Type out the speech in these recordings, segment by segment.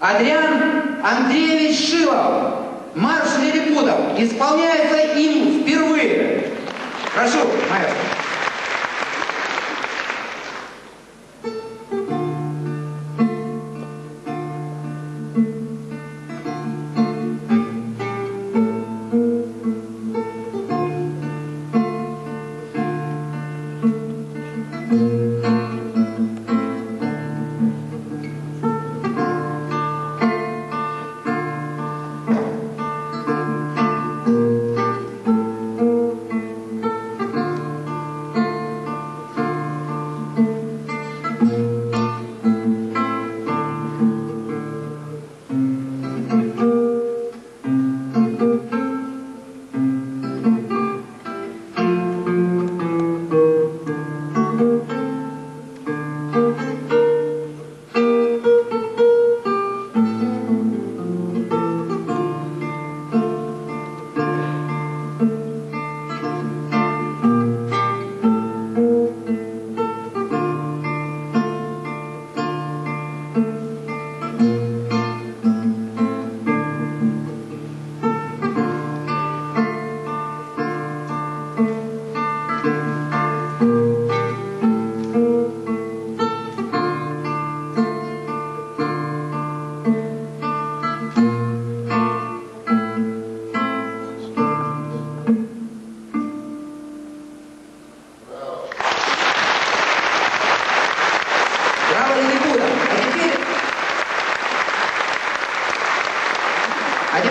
Адриан Андреевич Шилов, марш лилипутов, исполняется им впервые. Прошу, маэстро.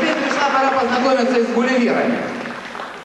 Теперь пришла пора познакомиться с гулливерами.